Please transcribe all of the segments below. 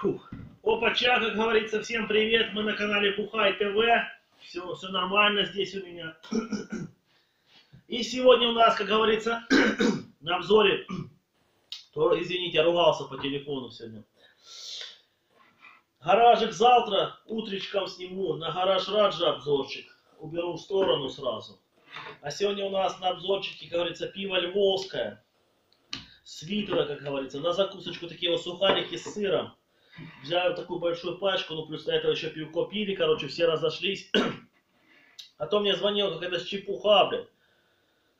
Фух. Опача, как говорится, всем привет, мы на канале Бухай ТВ, все, все нормально здесь у меня. И сегодня у нас, как говорится, на обзоре, то, извините, ругался по телефону сегодня. Гаражик завтра, утречком сниму, на гараж Раджа обзорчик, уберу в сторону сразу. А сегодня у нас на обзорчике, как говорится, пиво львовское, свитера, как говорится, на закусочку такие вот сухарики с сыром. Взяли такую большую пачку, ну плюс до этого еще пивко пили, короче, все разошлись. А то мне звонил какая-то чепуха, блядь,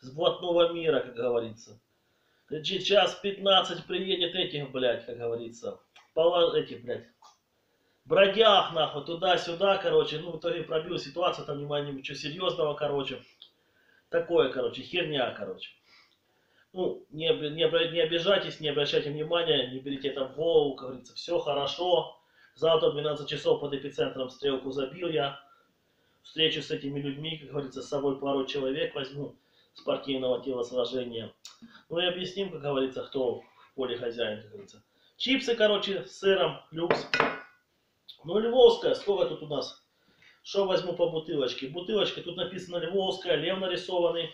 с блатного мира, как говорится. Сейчас 15 приедет этих, блядь, как говорится, поло... этих, блядь, бродяг, нахуй, туда-сюда, короче, ну, в итоге пробил ситуацию, там внимание, ничего серьезного, короче. Такое, короче, херня, короче. Ну, не, не, не обижайтесь, не обращайте внимания, не берите это в голову, говорится, все хорошо. Завтра 12 часов под эпицентром стрелку забил я. Встречу с этими людьми, как говорится, с собой пару человек возьму спортивного телосложения. Ну и объясним, как говорится, кто в поле хозяин, как говорится. Чипсы, короче, с сыром, люкс. Ну, львовская, сколько тут у нас? Что возьму по бутылочке? Бутылочка, тут написано львовская, лев нарисованный.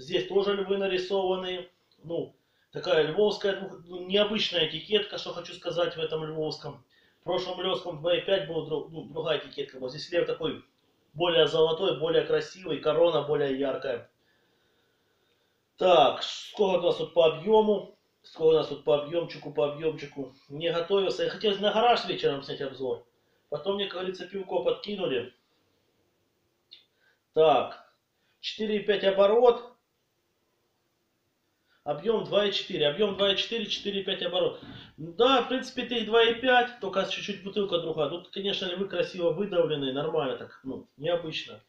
Здесь тоже львы нарисованы. Ну, такая львовская, ну, необычная этикетка, что хочу сказать в этом львовском. В прошлом львовском 2.5 была друг, ну, другая этикетка. Вот здесь лев такой более золотой, более красивый, корона более яркая. Так, сколько у нас тут по объему? Сколько у нас тут по объемчику, по объемчику? Не готовился. Я хотел на гараж вечером снять обзор. Потом мне, как говорится, пивко подкинули. Так, 4,5 оборот. Объем 2,4. Объем 2,4, 4,5 оборот. Да, в принципе, ты 2,5, только чуть-чуть бутылка другая. Тут, конечно, львы красиво выдавленные, нормально так, ну, необычно.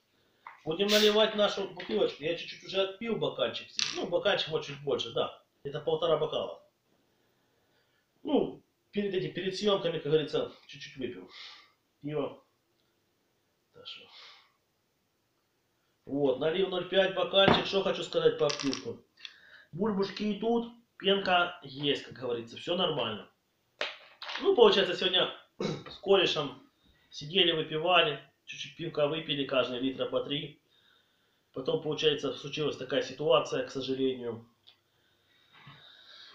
Будем наливать нашу бутылочку. Я чуть-чуть уже отпил бокальчик. Ну, бокальчик вот чуть больше, да. Это полтора бокала. Ну, перед этим, перед съемками, как говорится, чуть-чуть выпил пиво. Хорошо. Вот, налил 0,5 бокальчик. Что хочу сказать по пивку. Бульбушки идут, пенка есть, как говорится. Все нормально. Ну, получается, сегодня с корешем сидели, выпивали. Чуть-чуть пивка выпили, каждый литра по три. Потом, получается, случилась такая ситуация, к сожалению.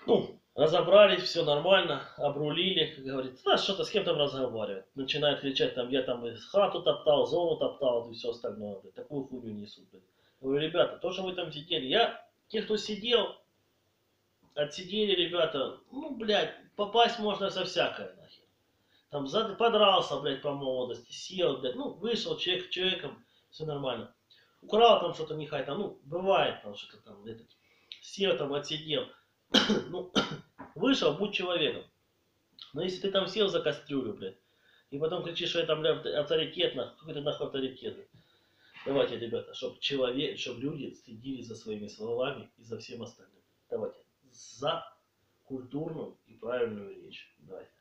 Ну, Разобрались, все нормально, обрулили, как говорится, да, что-то с кем то разговаривать. Начинают кричать, там, я там хату топтал, зону топтал и все остальное, такую хуйню несут. Говорю, ребята, то, что вы там сидели, я, те, кто сидел, отсидели, ребята, ну, блядь, попасть можно со всякой, нахер. Там зад... подрался, блядь, по молодости, сел, блядь, ну, вышел человек человеком, все нормально. Украл там что-то нехай, там, ну, бывает там что-то там, этот, сел там, отсидел. ну, вышел, будь человеком. Но если ты там сел за кастрюлю, блядь, и потом кричишь, что я там, блядь, авторитетно, какой ты нахуй авторитет? Давайте, ребята, чтобы человек, чтобы люди следили за своими словами и за всем остальным. Давайте. За культурную и правильную речь. Давайте.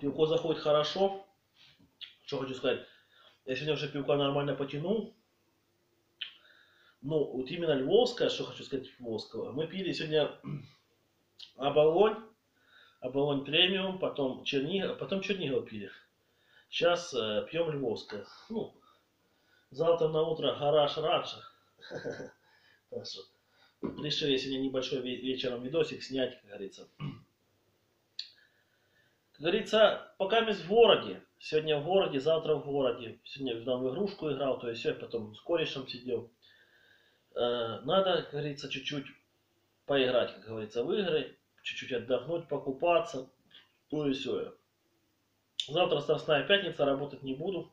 Пивко заходит хорошо. Что хочу сказать. Я сегодня уже пивка нормально потянул. Ну, вот именно львовское, что хочу сказать львовского. Мы пили сегодня Оболонь, Оболонь премиум, потом Чернигов, потом Чернигов пили. Сейчас э, пьем львовское. Ну, завтра на утро гараж Раджа. Так что решили сегодня небольшой вечером видосик снять, как говорится. Как говорится, пока мы в городе, сегодня в городе, завтра в городе, сегодня там в игрушку играл, то есть я потом с корешем сидел. Э, надо, как говорится, чуть-чуть поиграть, как говорится, в игры, чуть-чуть отдохнуть, покупаться, то и все. Завтра Страстная пятница, работать не буду.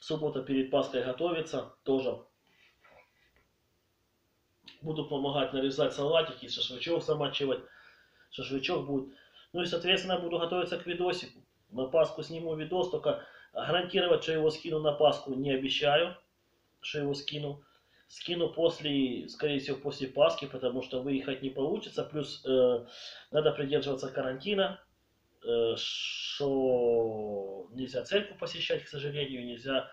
Суббота перед Пасхой готовится, тоже. Буду помогать нарезать салатики, шашлычок замачивать. Шашлычок будет ну и, соответственно, буду готовиться к видосику. На Пасху сниму видос, только гарантировать, что его скину на Пасху не обещаю, что его скину. Скину после, скорее всего, после Пасхи, потому что выехать не получится. Плюс э, надо придерживаться карантина, э, что нельзя церковь посещать, к сожалению, нельзя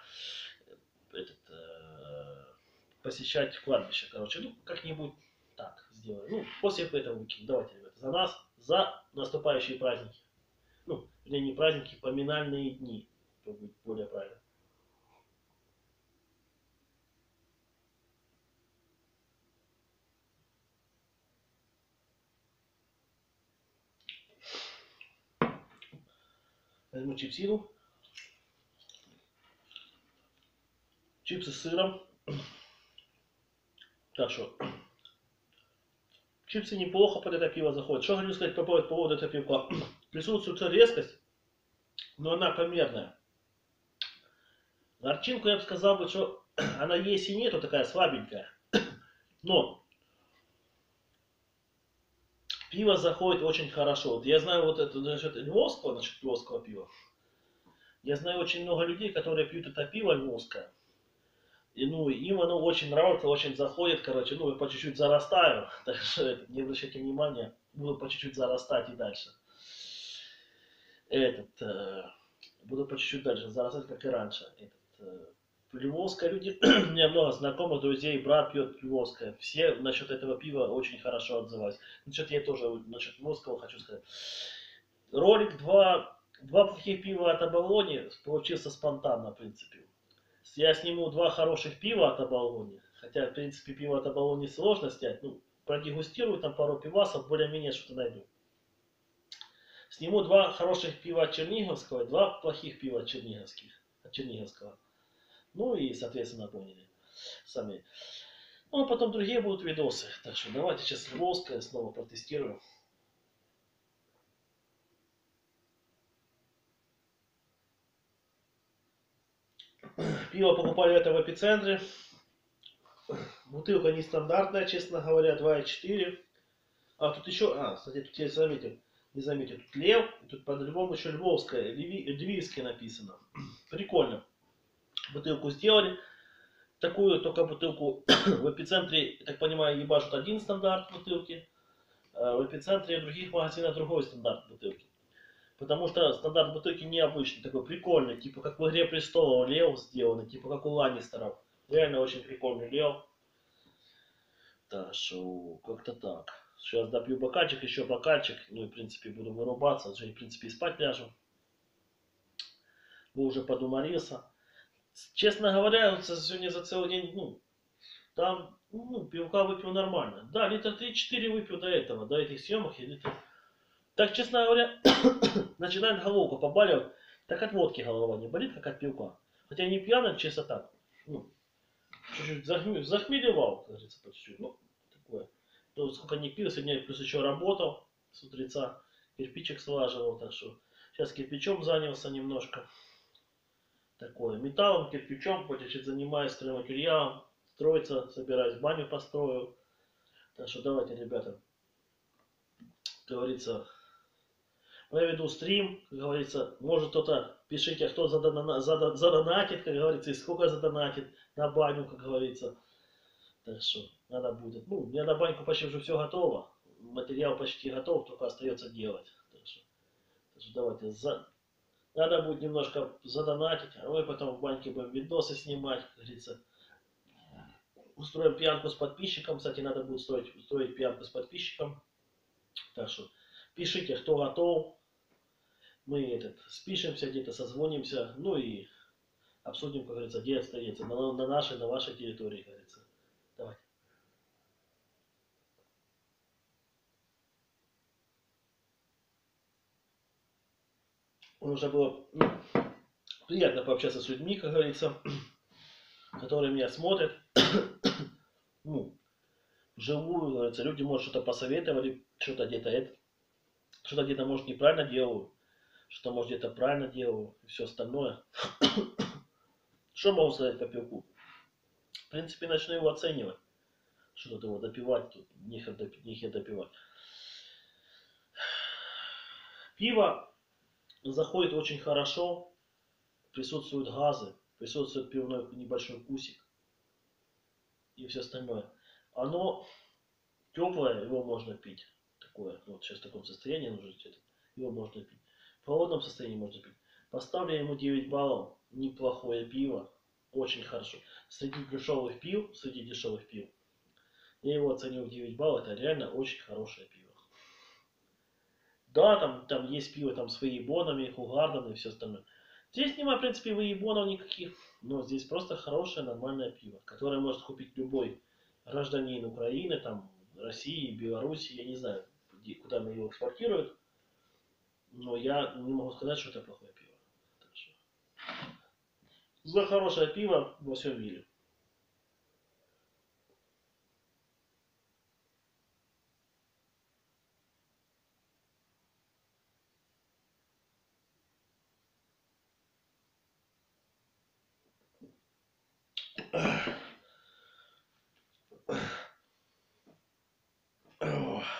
посещать кладбище, короче. Ну, как-нибудь так сделаем. Ну, после этого выкинем. Давайте, ребята, за нас, за наступающие праздники. Ну, или не праздники, поминальные дни, чтобы быть более правильно. Возьму чипсину. Чипсы с сыром. Так что, чипсы неплохо под это пиво заходят. Что хочу сказать по поводу, по поводу этого пива? Присутствует резкость, но она померная. Горчинку я бы сказал, бы, что она есть и нету, такая слабенькая. Но пиво заходит очень хорошо. Вот я знаю вот это насчет львовского, насчет львовского пива. Я знаю очень много людей, которые пьют это пиво львовское. И, ну, им оно очень нравится, очень заходит, короче, ну, я по чуть-чуть зарастаю, так что это, не обращайте внимания, буду по чуть-чуть зарастать и дальше. Этот, э, буду по чуть-чуть дальше зарастать, как и раньше. Этот, э, Львовское люди, у меня много знакомых, друзей, брат пьет Львовское. Все насчет этого пива очень хорошо отзывались. Насчет я тоже, насчет Львовского хочу сказать. Ролик два, два плохих пива от Абалони получился спонтанно, в принципе. Я сниму два хороших пива от Абалони. Хотя, в принципе, пиво от Абалони сложно снять. Ну, продегустирую там пару пивасов, более-менее что-то найду. Сниму два хороших пива от Черниговского и два плохих пива от Черниговских. От Черниговского. Ну и, соответственно, поняли сами. Ну, а потом другие будут видосы. Так что давайте сейчас Львовское снова протестируем. Пиво покупали это в эпицентре. Бутылка нестандартная, честно говоря, 2,4. А тут еще, а, кстати, тут я заметил, не заметил, тут лев, тут по-другому еще львовское, львивское написано. Прикольно. Бутылку сделали. Такую только бутылку в эпицентре, так понимаю, ебашут один стандарт бутылки. А в эпицентре других магазинах другой стандарт бутылки. Потому что стандарт бутылки необычный, такой прикольный, типа как в «Игре престолов» лев сделанный, типа как у Ланнистеров. Реально очень прикольный лев. Так что, как-то так. Сейчас допью бокальчик, еще бокальчик, ну и в принципе буду вырубаться, уже в принципе и спать ляжу. Вы уже подумарился. Честно говоря, сегодня за целый день, ну, там, ну, пивка выпил нормально. Да, литр 3-4 выпил до этого, до этих съемок, и литр так, честно говоря, начинает головка побаливать. Так от водки голова не болит, как от пивка. Хотя не пьяный, честно так. Ну, чуть-чуть захмелевал, захмелевал, как по чуть-чуть. Ну, такое. Ну, сколько не пил, сегодня плюс еще работал с утреца. Кирпичик слаживал, так что сейчас кирпичом занялся немножко. Такое. Металлом, кирпичом, хоть я занимаюсь стройматериалом. Строиться, собираюсь, баню построю. Так что давайте, ребята, как говорится, проведу стрим, как говорится, может кто-то, пишите, кто задона, задонатит, как говорится, и сколько задонатит на баню, как говорится. Так что надо будет. Ну, у меня на баньку почти уже все готово. Материал почти готов, только остается делать. Так что, так что давайте за... Надо будет немножко задонатить, а мы потом в баньке будем видосы снимать, как говорится. Устроим пьянку с подписчиком. Кстати, надо будет строить, устроить пьянку с подписчиком. Так что пишите, кто готов мы этот, спишемся где-то, созвонимся, ну и обсудим, как говорится, где остается, на, на нашей, на вашей территории, как говорится. Давайте. Уже было ну, приятно пообщаться с людьми, как говорится, которые меня смотрят. ну, живую, говорится, люди, может, что-то посоветовали, что-то где-то это, что-то где-то, может, неправильно делаю что, может, где-то правильно делаю и все остальное. Что могу сказать по пивку? В принципе, начну его оценивать. Что тут его допивать, тут нехер допивать. Пиво заходит очень хорошо, присутствуют газы, присутствует пивной небольшой вкусик и все остальное. Оно теплое, его можно пить. Такое, вот сейчас в таком состоянии, нужно его можно пить. В холодном состоянии можно пить. Поставлю ему 9 баллов. Неплохое пиво. Очень хорошо. Среди дешевых пив, среди дешевых пив, я его оценил в 9 баллов, это реально очень хорошее пиво. Да, там, там есть пиво там с выебонами, хугардом и все остальное. Здесь нема, в принципе, выебонов никаких, но здесь просто хорошее, нормальное пиво, которое может купить любой гражданин Украины, там, России, Беларуси, я не знаю, где, куда мы его экспортируют, но я не могу сказать, что это плохое пиво. За хорошее пиво во всем мире.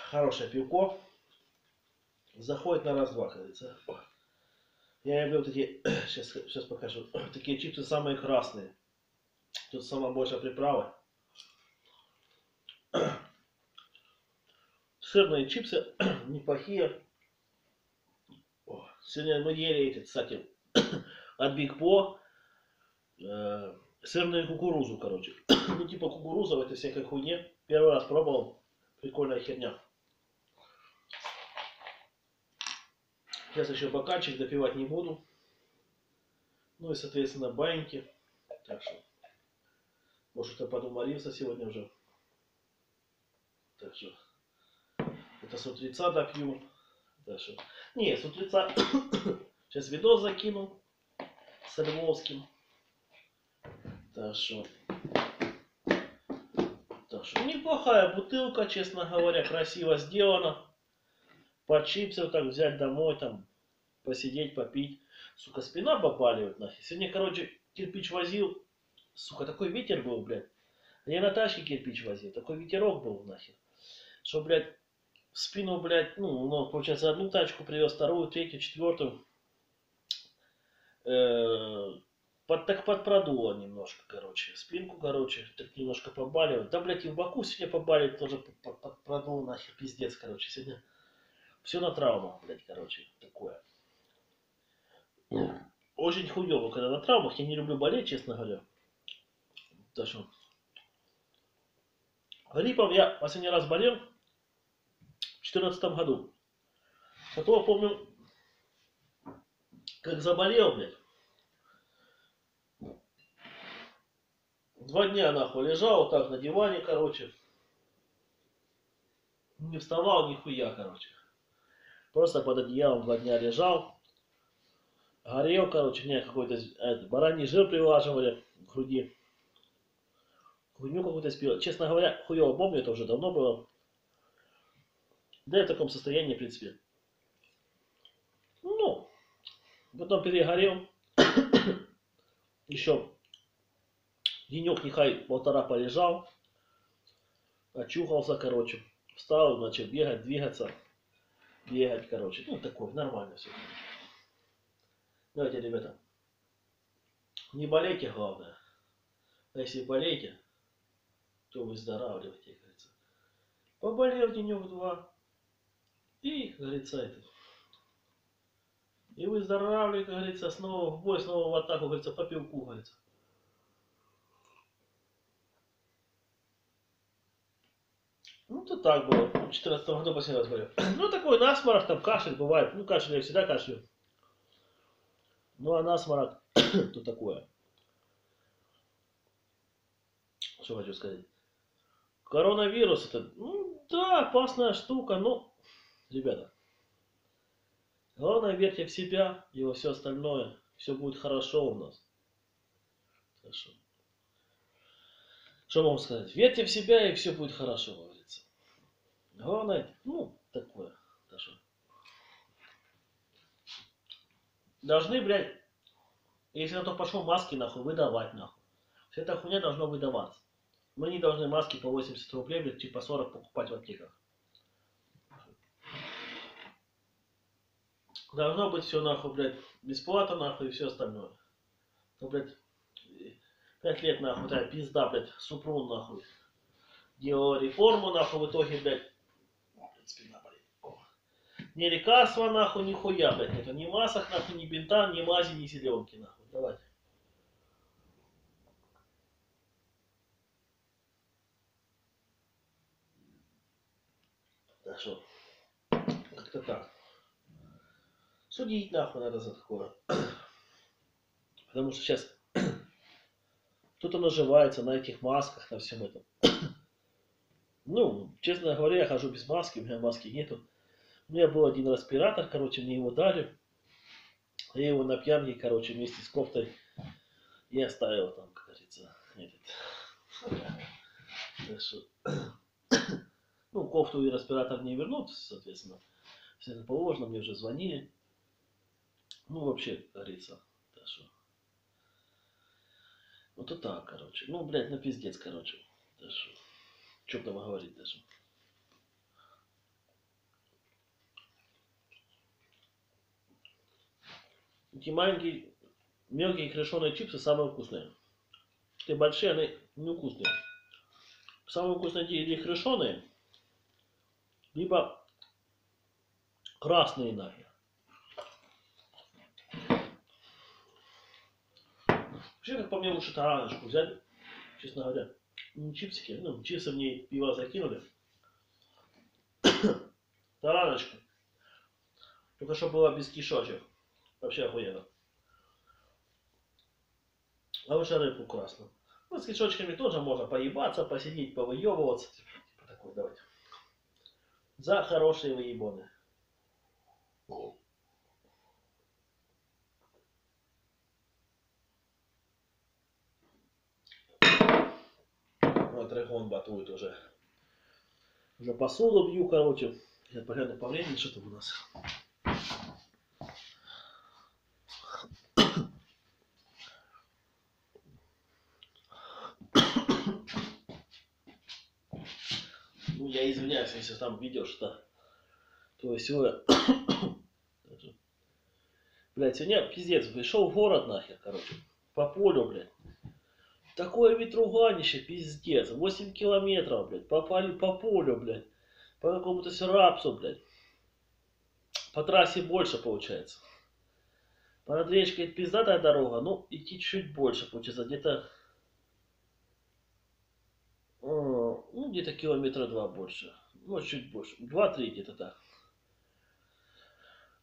Хорошее пивко. Заходит на раз-два, говорится. Я люблю эти, сейчас, сейчас покажу, такие чипсы самые красные. Тут самая большая приправа. Сырные чипсы неплохие. О, сегодня мы ели эти, кстати, от Биг По. Э, сырную кукурузу, короче. ну, типа кукуруза в этой всякой хуйне. Первый раз пробовал. Прикольная херня. Сейчас еще бокальчик допивать не буду. Ну и, соответственно, баньки. Так что, может, я подумарился сегодня уже. Так что, это с утреца допью. Так что, не, с утреца сейчас видос закину с Львовским. Так что, что, неплохая бутылка, честно говоря, красиво сделана по чипсов так взять домой, там, посидеть, попить. Сука, спина побаливает нахер. Сегодня, короче, кирпич возил. Сука, такой ветер был, блядь. Я на тачке кирпич возил. Такой ветерок был нахер. Что, блядь, в спину, блядь, ну, ну, получается, одну тачку привез, вторую, третью, четвертую. Э, под, так подпродуло немножко, короче. Спинку, короче, так немножко побаливает. Да, блядь, и в боку сегодня побаливает, тоже подпродуло нахер, пиздец, короче. Сегодня все на травмах, блядь, короче, такое. Очень хуево, когда на травмах. Я не люблю болеть, честно говоря. Что... Гриппом я последний раз болел в 2014 году. Потом помню, как заболел, блядь. Два дня нахуй лежал так на диване, короче. Не вставал нихуя, короче. Просто под одеялом два дня лежал. Горел, короче, мне какой-то бараний жир прилаживали в груди. Хуйню какую-то спил. Честно говоря, хуево помню, это уже давно было. Да и в таком состоянии, в принципе. Ну, потом перегорел. Еще денек нехай полтора полежал. Очухался, короче. Встал, начал бегать, двигаться бегать, короче. Ну, такое, нормально все. Давайте, ребята, не болейте, главное. А если болеете, то выздоравливайте, как говорится. Поболел денек-два, и, говорится, это. И выздоравливай, как говорится, снова в бой, снова в атаку, говорится, по пивку, говорится. Ну, то так было. В 2014 году последний раз болел. Ну, такой насморок, там кашель бывает. Ну, кашель я всегда кашляю. Ну, а насморок, то такое. Что хочу сказать. Коронавирус это, ну, да, опасная штука, но, ребята, главное верьте в себя и во все остальное. Все будет хорошо у нас. Хорошо. Что могу сказать? Верьте в себя и все будет хорошо. Главное, ну, такое. Даже. Должны, блядь, если на то пошел, маски нахуй выдавать нахуй. Вся эта хуйня должна выдаваться. Мы не должны маски по 80 рублей, блядь, типа 40 покупать в аптеках. Должно быть все нахуй, блядь, бесплатно нахуй и все остальное. Ну, блядь, пять лет нахуй, да, пизда, блядь, Супрун нахуй. Делал реформу нахуй, в итоге, блядь. Ни лекарства нахуй, ни хуя, блядь, нету. Ни масок нахуй, ни бинта, ни мази, ни зеленки нахуй. Давайте. Так что, как-то так. Судить нахуй надо за такое. Потому что сейчас кто-то наживается на этих масках, на всем этом. Ну, честно говоря, я хожу без маски, у меня маски нету. У меня был один респиратор, короче, мне его дали. Я его на пьянке, короче, вместе с кофтой и оставил там, как говорится, этот. Что, ну, кофту и респиратор не вернут, соответственно. Все это положено, мне уже звонили. Ну, вообще, как говорится, так что. Вот это так, короче. Ну, блядь, на пиздец, короче. Так что. Что там говорить даже? Эти маленькие, мелкие крышеные чипсы самые вкусные. Те большие, они невкусные. Самые вкусные эти крышеные, либо красные нахер. Вообще, как по мне, лучше тараночку взять, честно говоря чипсики, ну, чипсы мне пиво закинули. Тараночка. Только что было без кишочек. Вообще охуенно. А лучше рыбку красную. Ну, с кишочками тоже можно поебаться, посидеть, повыебываться. Типа такой, давайте. За хорошие выебоны. Драгон батует уже. Уже посуду бью, короче. Я погляну по времени, что там у нас. Я извиняюсь, если там видео что то есть вы... Блять, сегодня пиздец, пришел в город нахер, короче. По полю, блядь. Такое ветруганище, пиздец. 8 километров, блядь. Попали по полю, блядь. По какому-то сирапсу, блядь. По трассе больше получается. По речкой это пиздатая дорога, ну идти чуть больше получается. Где-то ну, где-то километра два больше. Ну, чуть больше. Два-три где-то так.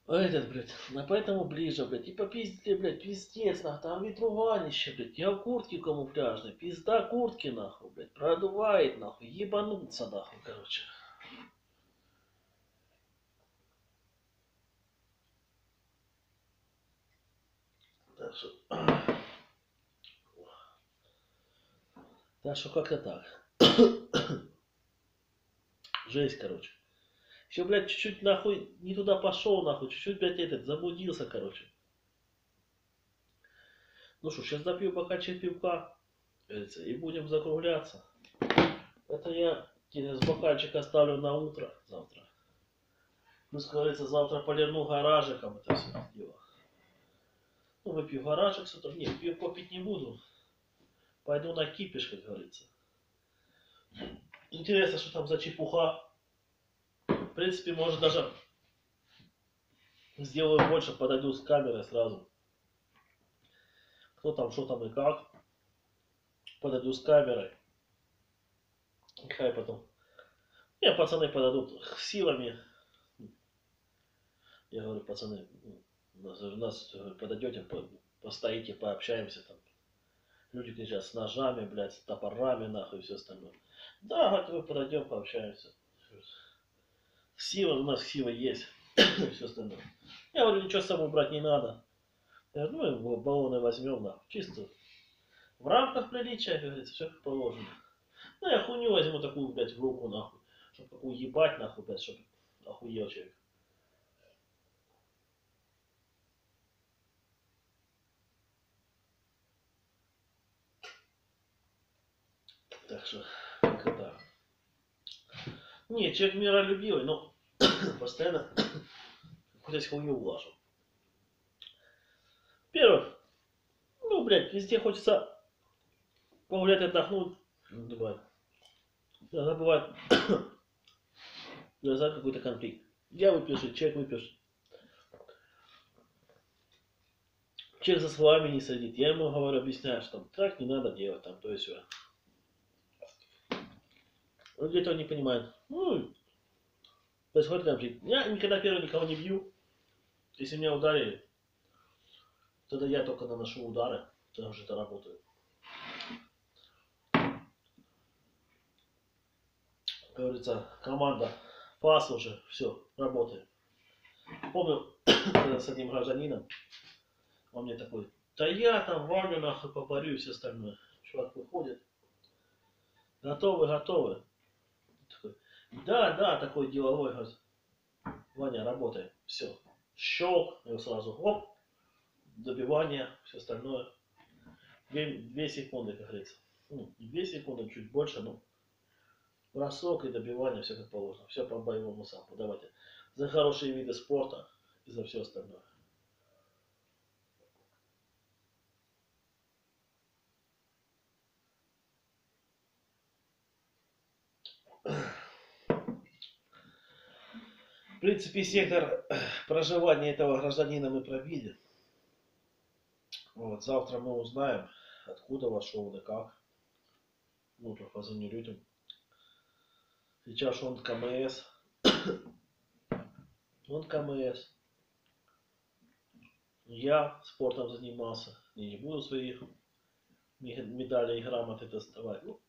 А этот, блядь, а поэтому ближе, блядь, и попиздили, блядь, пиздец, нахуй, там ветруванище, блядь, я в куртке камуфляжной, пизда куртки, нахуй, блядь, продувает, нахуй, ебануться, нахуй, короче. Так что... Так что как-то так. Жесть, короче. Еще, блядь, чуть-чуть нахуй не туда пошел, нахуй, чуть-чуть, блядь, этот, заблудился, короче. Ну что, сейчас допью чай пивка, и будем закругляться. Это я с бокальчик оставлю на утро завтра. Как говорится, завтра полирну гаражиком это все дело. Ну, выпью гаражик с утра. Нет, пиво попить не буду. Пойду на кипиш, как говорится. Интересно, что там за чепуха в принципе, может даже сделаю больше, подойду с камерой сразу. Кто там, что там и как. Подойду с камерой. Хай потом. Не, пацаны подойдут силами. Я говорю, пацаны, нас, нас подойдете, постоите, пообщаемся там. Люди кричат с ножами, блядь, с топорами, нахуй, и все остальное. Да, говорю, подойдем, пообщаемся. Сила, у нас сила есть. все остальное. Я говорю, ничего с собой брать не надо. Я говорю, ну, баллоны возьмем, нахуй. Чисто в рамках приличия, говорится, все как положено. Ну, я хуйню возьму такую, блядь, в руку, нахуй. Чтоб какую ебать, нахуй, блядь, чтоб охуел человек. Так что, как это. Не, человек миролюбивый, но постоянно куда-то хуйню влажу. Первых, ну, блядь, везде хочется погулять, отдохнуть. Ну, бывает. Иногда бывает, назад какой-то конфликт. Я выпишу, человек выпишет. Человек за словами не садит. Я ему говорю, объясняю, что там так не надо делать, там, то есть все. Он где-то не понимает. Ну, происходит конфликт. Я никогда первый никого не бью. Если меня ударили, тогда я только наношу удары, потому что это работает. Как говорится, команда, пас уже, все, работает. Помню, с одним гражданином, он мне такой, да я там вами нахуй поборю и все остальное. Чувак выходит, готовы, готовы. Да, да, такой деловой, говорит, Ваня, работай, все. Щелк, и сразу, оп, добивание, все остальное. Две, две секунды, как говорится. Ну, две секунды, чуть больше, но бросок и добивание, все как положено. Все по боевому сампу. Давайте. За хорошие виды спорта и за все остальное. В принципе, сектор проживания этого гражданина мы пробили. Вот, завтра мы узнаем, откуда вошел, да как. Ну, позвоню людям. Сейчас он КМС. Он КМС. Я спортом занимался. Я не буду своих медалей и грамоты доставать. Ну,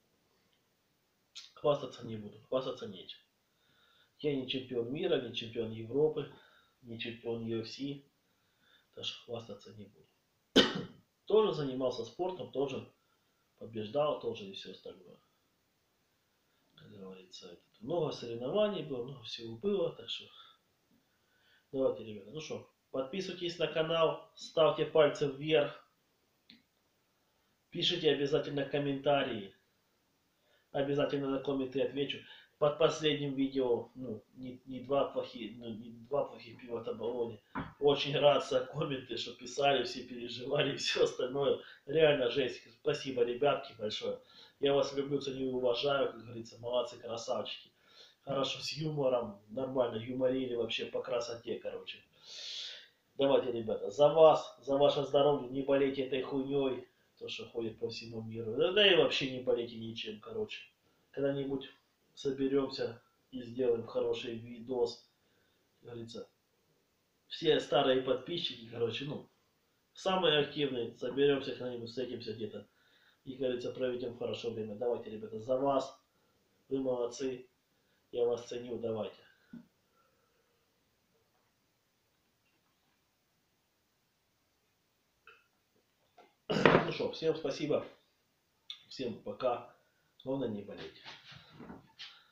хвастаться не буду. Хвастаться нечем. Я не чемпион мира, не чемпион Европы, не чемпион UFC. Даже хвастаться не буду. тоже занимался спортом, тоже побеждал, тоже и все остальное. Как говорится, много соревнований было, много всего было, так что давайте, ребята, ну что, подписывайтесь на канал, ставьте пальцы вверх, пишите обязательно комментарии, обязательно на комменты отвечу под последним видео, ну, не, не два плохие, ну, не два плохих пива Табалоне. Очень рад за комменты, что писали, все переживали все остальное. Реально жесть. Спасибо, ребятки, большое. Я вас люблю, ценю уважаю, как говорится, молодцы, красавчики. Хорошо, с юмором, нормально, юморили вообще по красоте, короче. Давайте, ребята, за вас, за ваше здоровье, не болейте этой хуйней, то, что ходит по всему миру. Да, да и вообще не болейте ничем, короче. Когда-нибудь соберемся и сделаем хороший видос. Как говорится, все старые подписчики, короче, ну, самые активные, соберемся когда-нибудь, встретимся где-то. И, говорится, проведем хорошо время. Давайте, ребята, за вас. Вы молодцы. Я вас ценю. Давайте. Ну что, всем спасибо. Всем пока. Главное не болеть.